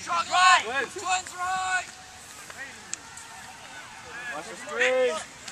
Shot right! Twins right! Watch the screen!